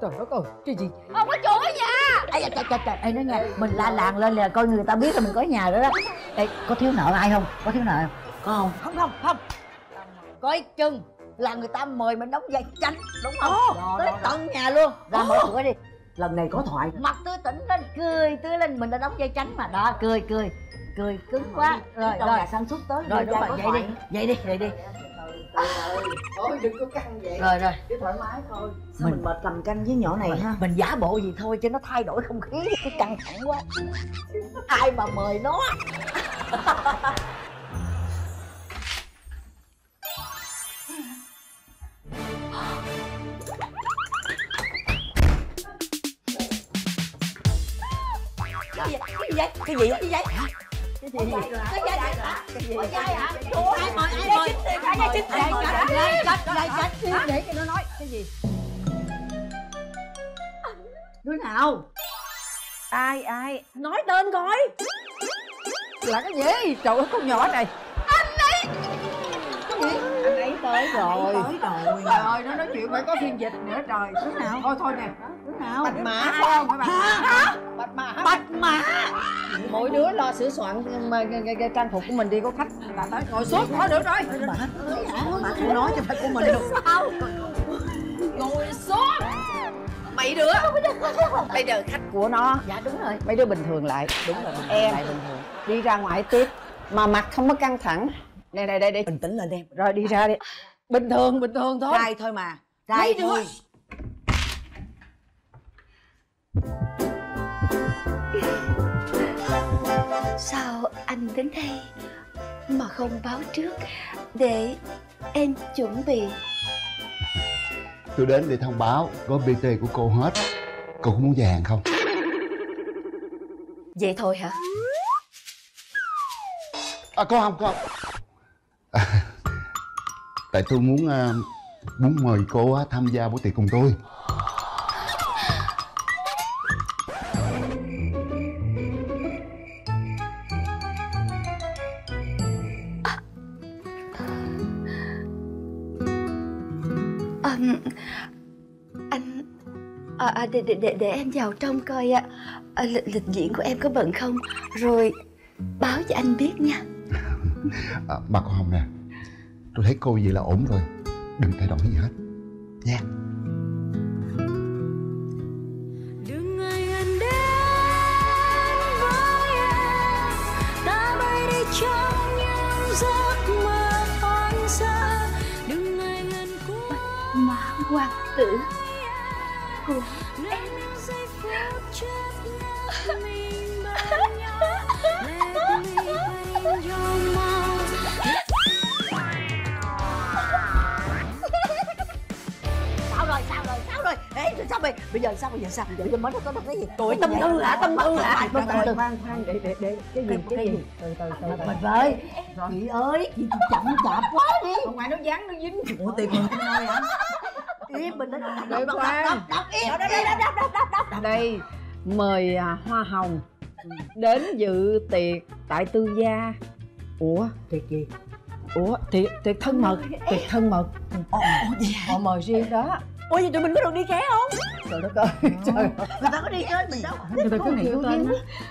trời đất ơi cái gì không có chủ ở nhà ai da trời trời trời Ê, nói nghe mình la làng lên là coi người ta biết là mình có nhà rồi đó. Ê, có thiếu nợ ai không? Có thiếu nợ không? Có không? Không không không. Coi chừng là người ta mời mình đóng vai chánh đúng không? Đó, tới đó, đó. tận nhà luôn. Ra mở cửa đi. Lần này có thoại. Mặt tươi tỉnh lên cười tươi lên mình đã đóng vai chánh mà. Đó cười cười. Cười cứng quá. rồi. Rồi nhà sản xuất tới rồi đúng ra rồi. có vậy đi. vậy đi vậy đi thôi đừng có căng vậy. Rồi rồi. Cứ thoải mái thôi. Sao mình, mệt cầm canh với nhỏ này ha? mình giả bộ gì thôi cho nó thay đổi không khí cái căng thẳng quá. Ai mà mời nó? Cái gì vậy? Cái gì vậy? Cái gì vậy cái gì vậy cái gì vậy hả? Ai mời ai mời? Ai mời ai mời ai trách ai trách để cho nó nói. Cái gì? Đứa nào? Ai ai? Nói tên coi. Là cái gì? Trời ơi con nhỏ này. Cái gì? Anh ấy tới rồi. tới rồi. Trời ơi nó nói chuyện phải có phiên dịch nữa trời. Đứa nào? Thôi thôi nè. Đứa nào? Bạch mã. Phải không? Bạch mã bạch mã bạch mã mỗi đứa lo sửa soạn mà trang phục của mình đi có khách. Là tới ngồi xuống thôi được rồi. Mã mà không nói cho phải của mình được. Sao? Ngồi xuống mấy đứa? Bây giờ khách của nó. Dạ đúng rồi. Mấy đứa bình thường lại. Đúng rồi em lại bình thường. đi ra ngoài tiếp mà mặt không có căng thẳng. Đây đây đây đây. Bình tĩnh lên em rồi đi ra đi. Bình thường bình thường thôi. Trai thôi mà. Trai Mấy đứa. Sao anh đến đây mà không báo trước để em chuẩn bị? Tôi đến để thông báo Gói BT của cô hết. Cô có muốn về hàng không? vậy thôi hả? À có không không. À, Tại tôi muốn à, Muốn mời cô á, tham gia buổi tiệc cùng tôi à, để, để, để, để em vào trong coi ạ. À, lịch, lịch diễn của em có bận không? Rồi báo cho anh biết nha. À, Bà con Hồng nè Tôi thấy cô vậy là ổn rồi. Đừng thay đổi gì hết. Nha. yeah. Sao rồi sao rồi sao rồi ê sao bây bây giờ sao bây giờ sao bây giờ mới nó có cái gì Tuổi tâm tư hả tâm tư hả tâm tư khoan khoan để để để cái gì Cái- gì từ từ từ từ mình ơi chị ơi chị chậm chạp quá đi ngoài nó dán nó dính ủa tiền mình thôi hả mình đến Để đọc khoan. đọc đọc đọc đọc đọc đọc đọc đây mời à, hoa hồng đến dự tiệc tại tư gia ủa tiệc gì ủa tiệc tiệc thân mật tiệc thân mật họ mời riêng đó ủa gì tụi mình có được đi ké không? Trời đất ơi trời người ta có đi chơi mình đâu người ta cứ hiểu tên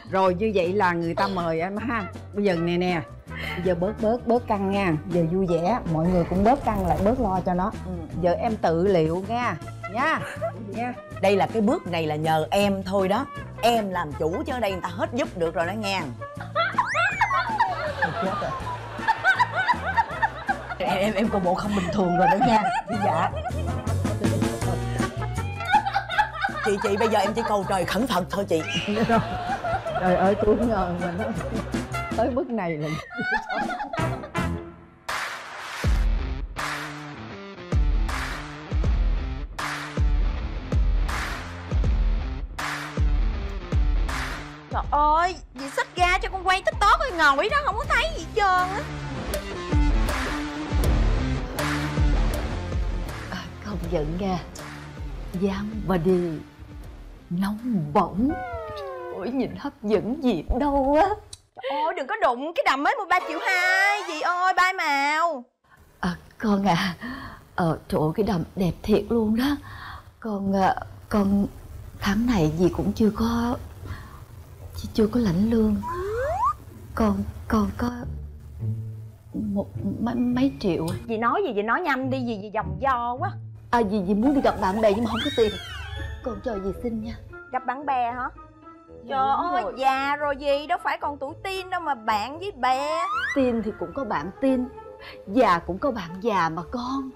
rồi như vậy là người ta mời em ha. Bây giờ nè nè. Bây giờ bớt bớt bớt căng nha. Giờ vui vẻ mọi người cũng bớt căng lại bớt lo cho nó. Giờ em tự liệu nha. Nha. Nha. Đây là cái bước này là nhờ em thôi đó. Em làm chủ chứ ở đây người ta hết giúp được rồi đó nha. Em em em coi bộ không bình thường rồi đó nha. Dạ chị chị bây giờ em chỉ cầu trời khẩn phật thôi chị. Trời ơi tôi không ngờ mà nó tới mức này là Trời ơi, dì xách ra cho con quay tiktok rồi ngồi đó không có thấy gì hết trơn á. À, Công nhận nha. Giang và đi Nóng bỏng Ôi nhìn hấp dẫn gì đâu á. Ôi đừng có đụng cái đầm mới 13 triệu hai. Dì ơi bay màu à, Con à. Ờ trời ơi, cái đầm đẹp thiệt luôn đó. Con à, Con tháng này dì cũng chưa có Chị chưa có lãnh lương. Con Con có một mấy, mấy triệu. Dì nói gì dì nói nhanh đi Dì dì vòng do quá. À dì, dì muốn đi gặp bạn bè nhưng mà không có tiền Con cho dì xin nha. Gặp bạn bè hả? Trời Đúng ơi rồi. già rồi gì Đâu phải còn tuổi teen đâu mà bạn với bè. Tin thì cũng có bạn tin Già cũng có bạn già mà con.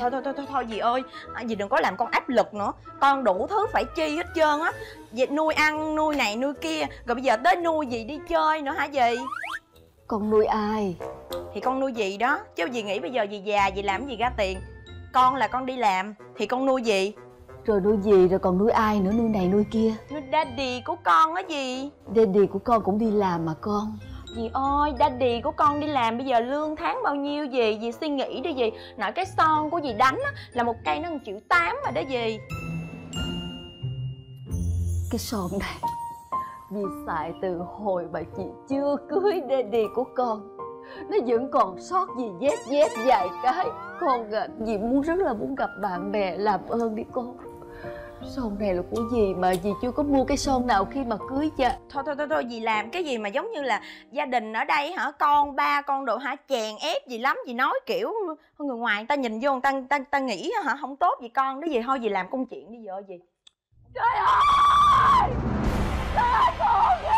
Thôi thôi thôi thôi, thôi dì ơi. À, Dì đừng có làm con áp lực nữa. Con đủ thứ phải chi hết trơn á. Dì nuôi ăn nuôi này nuôi kia. Rồi bây giờ tới nuôi dì đi chơi nữa hả dì? Con nuôi ai? Thì con nuôi dì đó. Chứ dì nghĩ bây giờ dì già dì làm gì ra tiền. Con là con đi làm Thì con nuôi dì Rồi nuôi gì rồi còn nuôi ai nữa Nuôi này nuôi kia? Nuôi daddy của con á dì. Daddy của con cũng đi làm mà con. Dì ơi, daddy của con đi làm bây giờ lương tháng bao nhiêu gì? Dì suy nghĩ đi dì. Nội cái son của dì đánh á, là một cây nó 1 triệu tám rồi đó dì. Cái son này Dì xài từ hồi mà chị chưa cưới daddy của con. Nó vẫn còn sót gì vết vết vài cái. Con à, dì muốn rất là muốn gặp bạn bè Làm ơn đi con Son này là của dì mà dì chưa có mua cái son nào khi mà cưới chưa Thôi thôi thôi thôi dì làm cái gì mà giống như là gia đình ở đây hả? Con ba con độ hả? Chèn ép gì lắm Dì nói kiểu người ngoài người ta nhìn vô người ta, người ta, người ta nghĩ hả? Không tốt gì con đó gì Thôi dì làm công chuyện đi vợ dì. Trời ơi! Trời ơi con ơi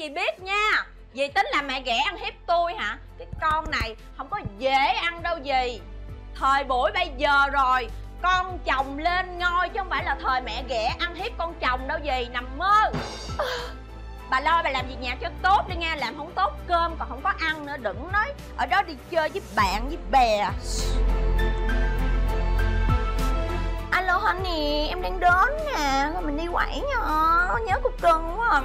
dì biết nha. Dì tính là mẹ ghẻ ăn hiếp tôi hả? Cái con này không có dễ ăn đâu dì Thời buổi bây giờ rồi Con chồng lên ngôi chứ không phải là thời mẹ ghẻ ăn hiếp con chồng đâu dì Nằm mơ. Bà lo bà làm việc nhà cho tốt đi nghe, Làm không tốt cơm còn không có ăn nữa Đừng nói. Ở đó đi chơi với bạn với bè. Anh nè, em đang đến nè Thôi mình đi quẩy nha, Nhớ cục cưng quá à.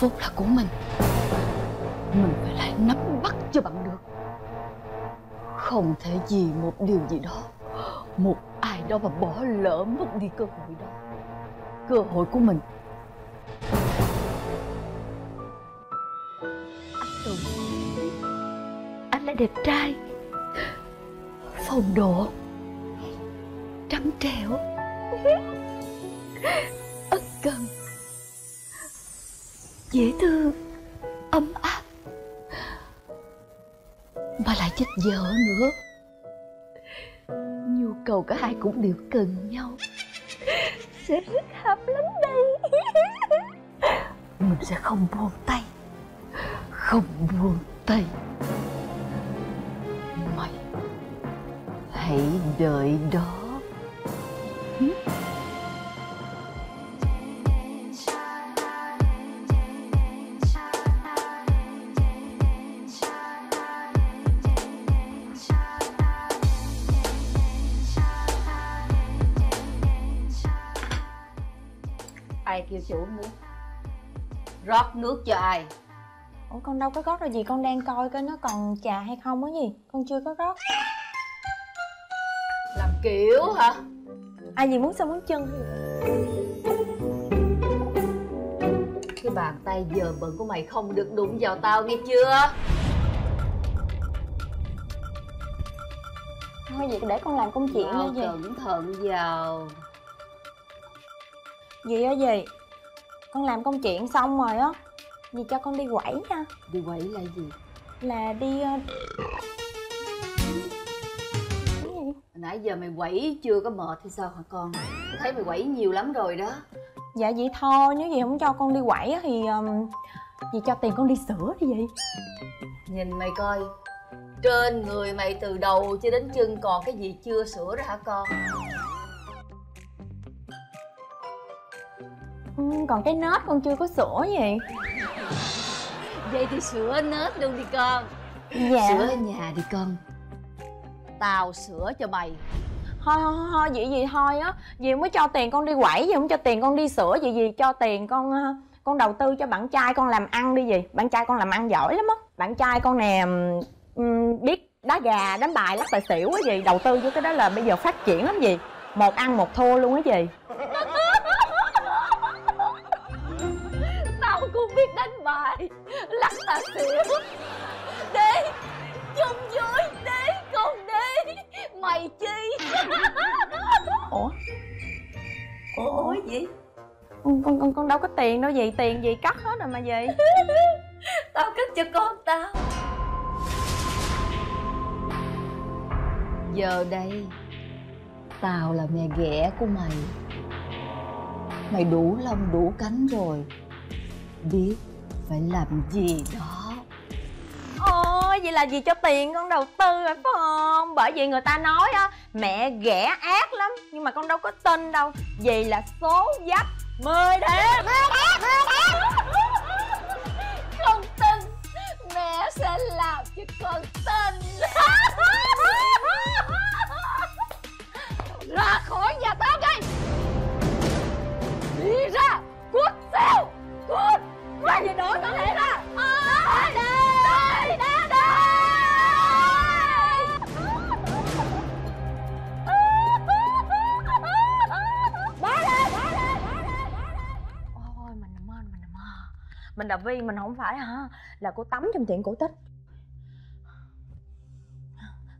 Phúc là của mình. Mình phải lại nắm bắt cho bằng được. Không thể vì một điều gì đó, Một ai đó mà bỏ lỡ mất đi cơ hội đó, Cơ hội của mình. Anh Tùng Anh là đẹp trai, Phong độ, Trắng trẻo Ất cần. Dễ thương, Ấm áp. Mà lại chết vợ nữa. Nhu cầu cả hai cũng đều cần nhau. Sẽ rất hợp lắm đây. Mình sẽ không buông tay. Không buông tay. Mày, hãy đợi đó. Ai kêu chủ uống nước? Rót nước cho ai? Ủa con đâu có rót rồi gì con đang coi coi nó còn trà hay không á gì con chưa có rót. Làm kiểu hả? Ai gì muốn xong muốn chân? Cái bàn tay giờ bận của mày không được đụng vào tao nghe chưa? Thôi vậy để con làm công chuyện nha gì cẩn thận vào gì á gì? Con làm công chuyện xong rồi á. Dì cho con đi quẩy nha. Đi quẩy là gì? Là đi ờ, cái gì? Hồi nãy giờ mày quẩy chưa có mệt thì sao hả con? Thấy mày quẩy nhiều lắm rồi đó. Dạ vậy thôi nếu gì không cho con đi quẩy á thì um, dì cho tiền con đi sửa đi vậy. Nhìn mày coi trên người mày từ đầu cho đến chân còn cái gì chưa sửa đó hả con còn cái nết con chưa có sửa gì vậy thì sửa nết luôn đi con. Dạ. Sửa ở nhà đi con. Tao sửa cho mày. Thôi thôi thôi, vậy gì thôi á. Không có cho tiền con đi quẩy dì không cho tiền con đi sửa. Vậy gì cho tiền con ờ, con đầu tư cho bạn trai con làm ăn đi gì bạn trai con làm ăn giỏi lắm á. Bạn trai con nè ừm, biết đá gà đánh bài lắc tài xỉu á gì đầu tư vô cái đó là bây giờ phát triển lắm gì một ăn một thua luôn á gì bài lắc tài xỉu. Đi chung vui đi cùng đi. Mày chi? Ủa? Ủa ủa gì? Con con con, con đâu có tiền đâu gì tiền gì cắt hết rồi mà gì? Tao cất cho con tao. Giờ đây tao là mẹ ghẻ của mày. Mày đủ lông đủ cánh rồi. Biết phải làm gì đó? Ôi, vậy là gì cho tiền con đầu tư rồi phải không? Bởi vì người ta nói á, mẹ ghẻ ác lắm, nhưng mà con đâu có tin đâu. Vì là số dấp mười đẹp không tin, mẹ sẽ làm cho con mình là vi, mình không phải, hả? Là cô tắm trong chuyện cổ tích.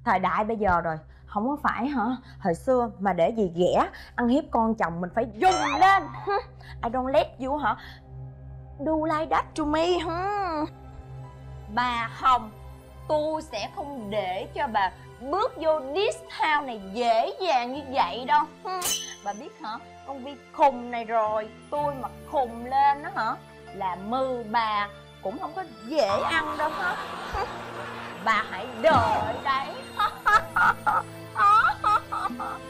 Thời đại bây giờ rồi, không có phải, hả? Hồi xưa mà để gì ghẻ ăn hiếp con chồng mình phải dùng lên. I don't let you, hả? Do like that to me, hả? Bà Hồng, tôi sẽ không để cho bà bước vô this town này dễ dàng như vậy đâu bà biết, hả? Con Vi khùng này rồi, tôi mà khùng lên đó, hả? là mừ bà cũng không có dễ ăn đâu hết. Bà hãy đợi đấy.